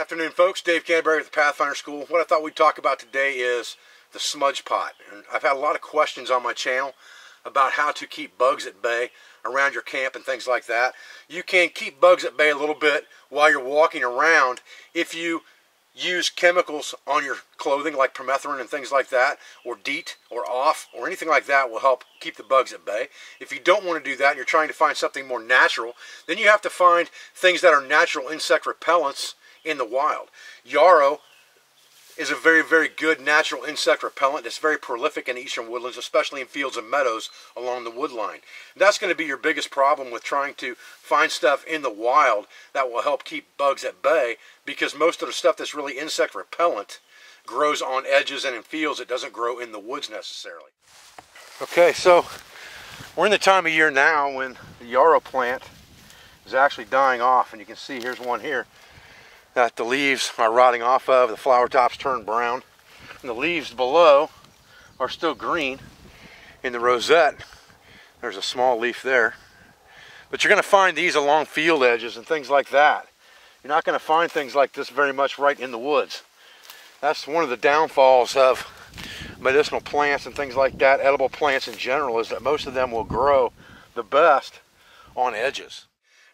Afternoon folks, Dave Canterbury with the Pathfinder School. What I thought we'd talk about today is the smudge pot. And I've had a lot of questions on my channel about how to keep bugs at bay around your camp and things like that. You can keep bugs at bay a little bit while you're walking around if you use chemicals on your clothing like permethrin and things like that or DEET or OFF or anything like that will help keep the bugs at bay. If you don't want to do that and you're trying to find something more natural, then you have to find things that are natural insect repellents in the wild. Yarrow is a very, very good natural insect repellent. It's very prolific in eastern woodlands, especially in fields and meadows along the wood line. That's going to be your biggest problem with trying to find stuff in the wild that will help keep bugs at bay because most of the stuff that's really insect repellent grows on edges and in fields. It doesn't grow in the woods necessarily. Okay, so we're in the time of year now when the yarrow plant is actually dying off and you can see here's one here that the leaves are rotting off of. The flower tops turn brown. And the leaves below are still green. In the rosette, there's a small leaf there. But you're going to find these along field edges and things like that. You're not going to find things like this very much right in the woods. That's one of the downfalls of medicinal plants and things like that, edible plants in general, is that most of them will grow the best on edges.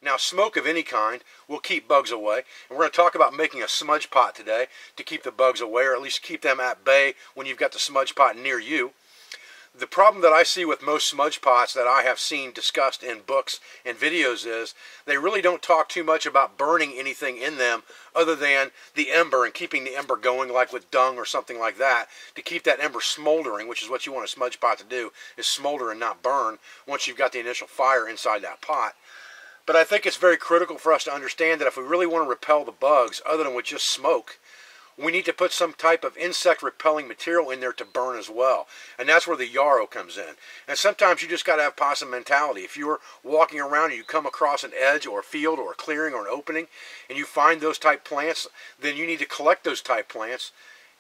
Now, smoke of any kind will keep bugs away. And we're going to talk about making a smudge pot today to keep the bugs away, or at least keep them at bay when you've got the smudge pot near you. The problem that I see with most smudge pots that I have seen discussed in books and videos is they really don't talk too much about burning anything in them other than the ember and keeping the ember going like with dung or something like that to keep that ember smoldering, which is what you want a smudge pot to do, is smolder and not burn once you've got the initial fire inside that pot. But I think it's very critical for us to understand that if we really want to repel the bugs, other than with just smoke, we need to put some type of insect repelling material in there to burn as well. And that's where the yarrow comes in. And sometimes you just got to have possum mentality. If you're walking around and you come across an edge or a field or a clearing or an opening and you find those type plants, then you need to collect those type plants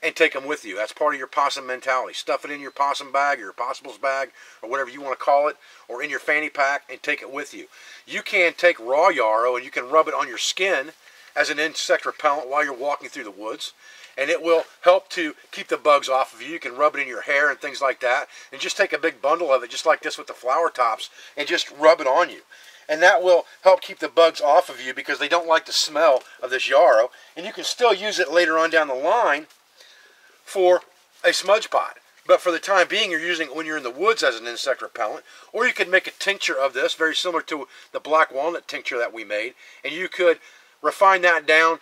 and take them with you. That's part of your possum mentality. Stuff it in your possum bag or your possibles bag or whatever you want to call it or in your fanny pack and take it with you. You can take raw yarrow and you can rub it on your skin as an insect repellent while you're walking through the woods and it will help to keep the bugs off of you. You can rub it in your hair and things like that and just take a big bundle of it just like this with the flower tops and just rub it on you. And that will help keep the bugs off of you because they don't like the smell of this yarrow. And you can still use it later on down the line for a smudge pot. But for the time being, you're using it when you're in the woods as an insect repellent. Or you could make a tincture of this, very similar to the black walnut tincture that we made. And you could refine that down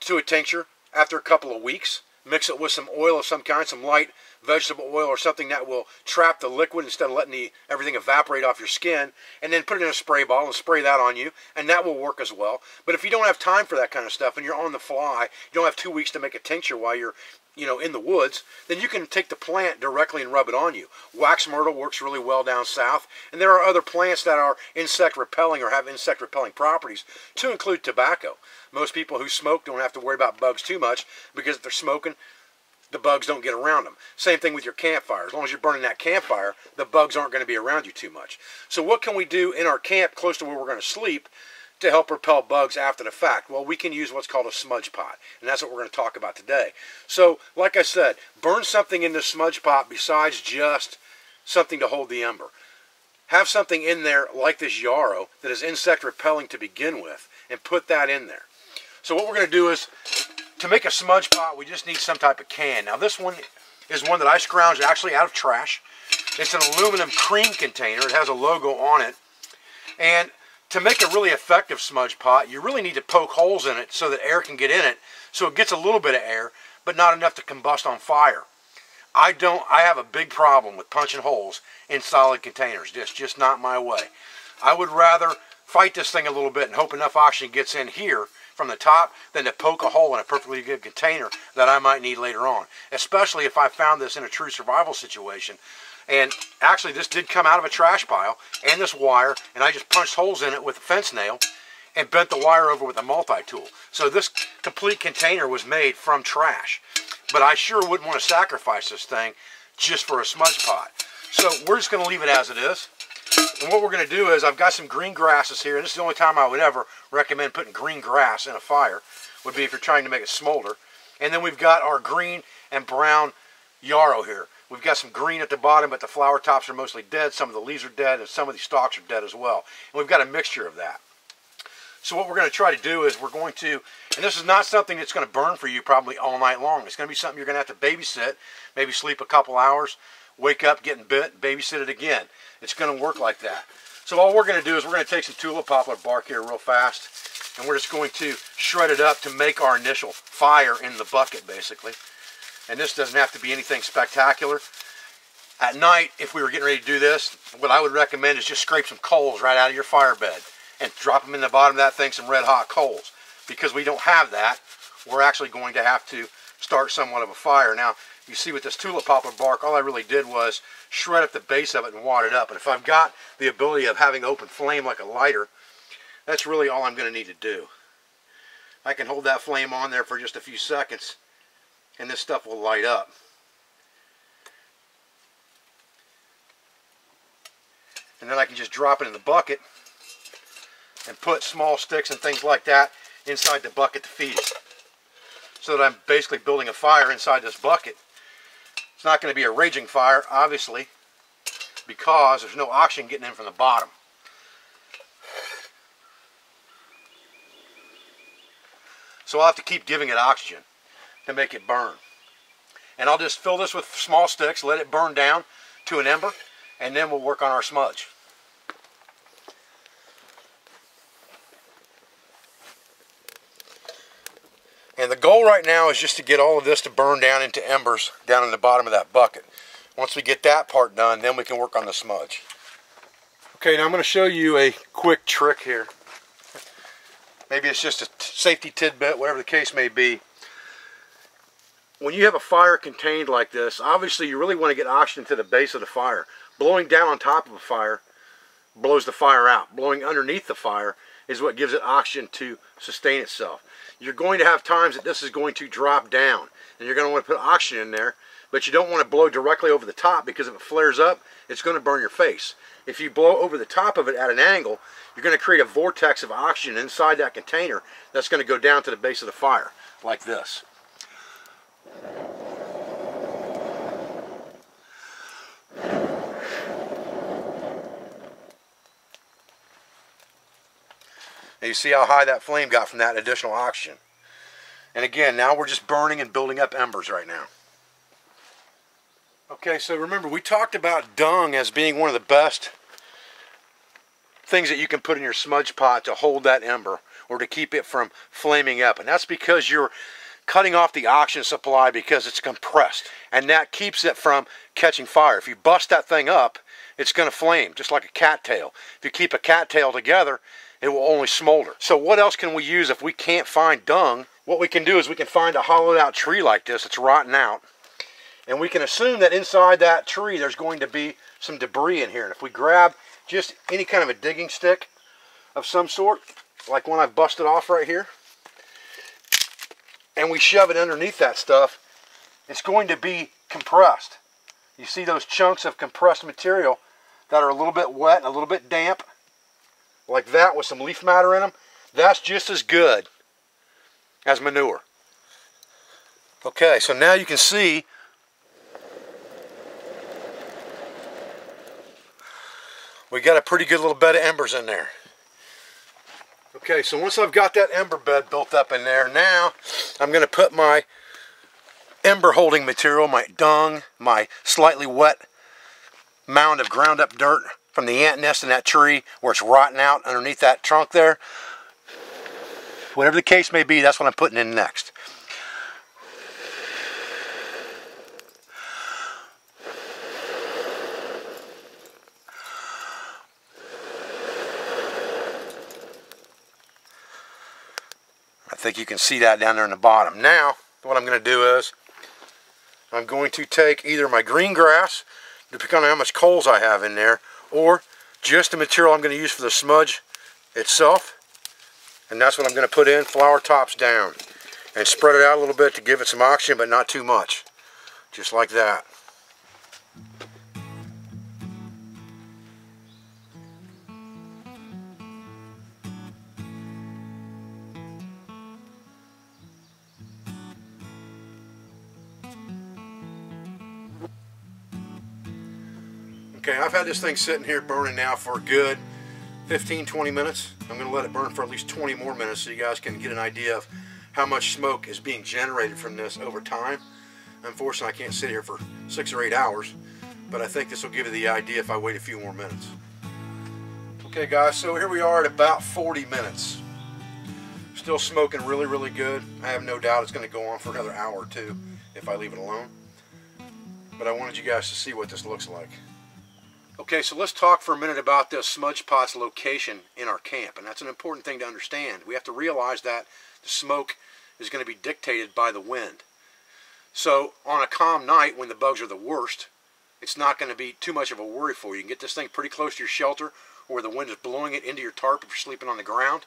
to a tincture after a couple of weeks. Mix it with some oil of some kind, some light vegetable oil or something that will trap the liquid instead of letting the, everything evaporate off your skin. And then put it in a spray bottle and spray that on you. And that will work as well. But if you don't have time for that kind of stuff and you're on the fly, you don't have two weeks to make a tincture while you're you know, in the woods, then you can take the plant directly and rub it on you. Wax myrtle works really well down south, and there are other plants that are insect repelling or have insect repelling properties, to include tobacco. Most people who smoke don't have to worry about bugs too much because if they're smoking, the bugs don't get around them. Same thing with your campfire. As long as you're burning that campfire, the bugs aren't going to be around you too much. So what can we do in our camp close to where we're going to sleep to help repel bugs after the fact? Well, we can use what's called a smudge pot, and that's what we're going to talk about today. So, like I said, burn something in the smudge pot besides just something to hold the ember. Have something in there like this yarrow that is insect repelling to begin with, and put that in there. So what we're going to do is, to make a smudge pot, we just need some type of can. Now this one is one that I scrounged actually out of trash. It's an aluminum cream container. It has a logo on it. And to make a really effective smudge pot, you really need to poke holes in it so that air can get in it, so it gets a little bit of air, but not enough to combust on fire. I don't, I have a big problem with punching holes in solid containers. It's just not my way. I would rather fight this thing a little bit and hope enough oxygen gets in here from the top than to poke a hole in a perfectly good container that I might need later on. Especially if I found this in a true survival situation and actually, this did come out of a trash pile and this wire, and I just punched holes in it with a fence nail and bent the wire over with a multi-tool. So this complete container was made from trash. But I sure wouldn't want to sacrifice this thing just for a smudge pot. So we're just going to leave it as it is. And what we're going to do is I've got some green grasses here, and this is the only time I would ever recommend putting green grass in a fire, would be if you're trying to make it smolder. And then we've got our green and brown yarrow here. We've got some green at the bottom, but the flower tops are mostly dead. Some of the leaves are dead, and some of the stalks are dead as well. And we've got a mixture of that. So what we're going to try to do is we're going to, and this is not something that's going to burn for you probably all night long. It's going to be something you're going to have to babysit, maybe sleep a couple hours, wake up, getting bit, babysit it again. It's going to work like that. So all we're going to do is we're going to take some tulip poplar bark here real fast, and we're just going to shred it up to make our initial fire in the bucket, basically. And this doesn't have to be anything spectacular. At night, if we were getting ready to do this, what I would recommend is just scrape some coals right out of your fire bed and drop them in the bottom of that thing, some red hot coals. Because we don't have that, we're actually going to have to start somewhat of a fire. Now, you see with this tulip poplar bark, all I really did was shred up the base of it and wad it up. And if I've got the ability of having open flame like a lighter, that's really all I'm going to need to do. I can hold that flame on there for just a few seconds and this stuff will light up. And then I can just drop it in the bucket and put small sticks and things like that inside the bucket to feed it. So that I'm basically building a fire inside this bucket. It's not going to be a raging fire, obviously, because there's no oxygen getting in from the bottom. So I'll have to keep giving it oxygen to make it burn. And I'll just fill this with small sticks, let it burn down to an ember, and then we'll work on our smudge. And the goal right now is just to get all of this to burn down into embers down in the bottom of that bucket. Once we get that part done, then we can work on the smudge. Okay, now I'm going to show you a quick trick here. Maybe it's just a safety tidbit, whatever the case may be when you have a fire contained like this, obviously you really want to get oxygen to the base of the fire. Blowing down on top of a fire blows the fire out. Blowing underneath the fire is what gives it oxygen to sustain itself. You're going to have times that this is going to drop down and you're going to want to put oxygen in there, but you don't want to blow directly over the top because if it flares up, it's going to burn your face. If you blow over the top of it at an angle, you're going to create a vortex of oxygen inside that container that's going to go down to the base of the fire, like this. And you see how high that flame got from that additional oxygen. And again, now we're just burning and building up embers right now. Okay, so remember, we talked about dung as being one of the best things that you can put in your smudge pot to hold that ember or to keep it from flaming up. And that's because you're cutting off the oxygen supply because it's compressed. And that keeps it from catching fire. If you bust that thing up, it's going to flame, just like a cattail. If you keep a cattail together, it will only smolder. So what else can we use if we can't find dung? What we can do is we can find a hollowed out tree like this that's rotten out. And we can assume that inside that tree there's going to be some debris in here. And if we grab just any kind of a digging stick of some sort, like one I've busted off right here, and we shove it underneath that stuff, it's going to be compressed. You see those chunks of compressed material that are a little bit wet and a little bit damp? Like that with some leaf matter in them, that's just as good as manure. Okay, so now you can see we got a pretty good little bed of embers in there. Okay, so once I've got that ember bed built up in there, now I'm going to put my ember holding material, my dung, my slightly wet mound of ground up dirt from the ant nest in that tree where it's rotting out underneath that trunk there. Whatever the case may be, that's what I'm putting in next. I think you can see that down there in the bottom. Now, what I'm going to do is, I'm going to take either my green grass, depending on how much coals I have in there, or just the material I'm going to use for the smudge itself. And that's what I'm going to put in, flower tops down. And spread it out a little bit to give it some oxygen, but not too much. Just like that. Okay, I've had this thing sitting here burning now for a good 15, 20 minutes. I'm going to let it burn for at least 20 more minutes so you guys can get an idea of how much smoke is being generated from this over time. Unfortunately, I can't sit here for six or eight hours, but I think this will give you the idea if I wait a few more minutes. Okay guys, so here we are at about 40 minutes. Still smoking really, really good. I have no doubt it's going to go on for another hour or two if I leave it alone. But I wanted you guys to see what this looks like. Okay, so let's talk for a minute about the smudge pot's location in our camp. And that's an important thing to understand. We have to realize that the smoke is going to be dictated by the wind. So on a calm night when the bugs are the worst, it's not going to be too much of a worry for you. You can get this thing pretty close to your shelter where the wind is blowing it into your tarp if you're sleeping on the ground.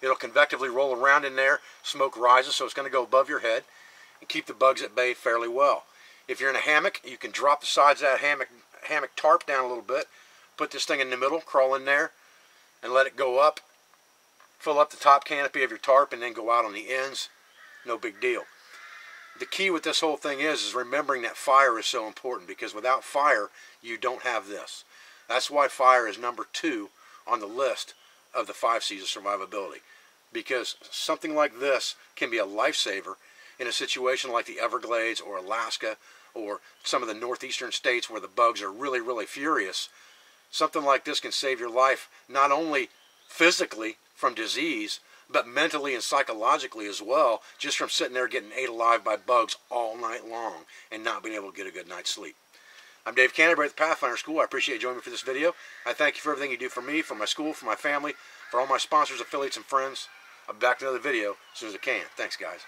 It'll convectively roll around in there, smoke rises, so it's going to go above your head and keep the bugs at bay fairly well. If you're in a hammock, you can drop the sides of that hammock hammock tarp down a little bit, put this thing in the middle, crawl in there, and let it go up, fill up the top canopy of your tarp, and then go out on the ends. No big deal. The key with this whole thing is, is remembering that fire is so important because without fire, you don't have this. That's why fire is number two on the list of the five C's of survivability. Because something like this can be a lifesaver in a situation like the Everglades or Alaska or some of the northeastern states where the bugs are really, really furious, something like this can save your life not only physically from disease, but mentally and psychologically as well, just from sitting there getting ate alive by bugs all night long and not being able to get a good night's sleep. I'm Dave Canterbury at the Pathfinder School. I appreciate you joining me for this video. I thank you for everything you do for me, for my school, for my family, for all my sponsors, affiliates, and friends. I'll be back to another video as soon as I can. Thanks, guys.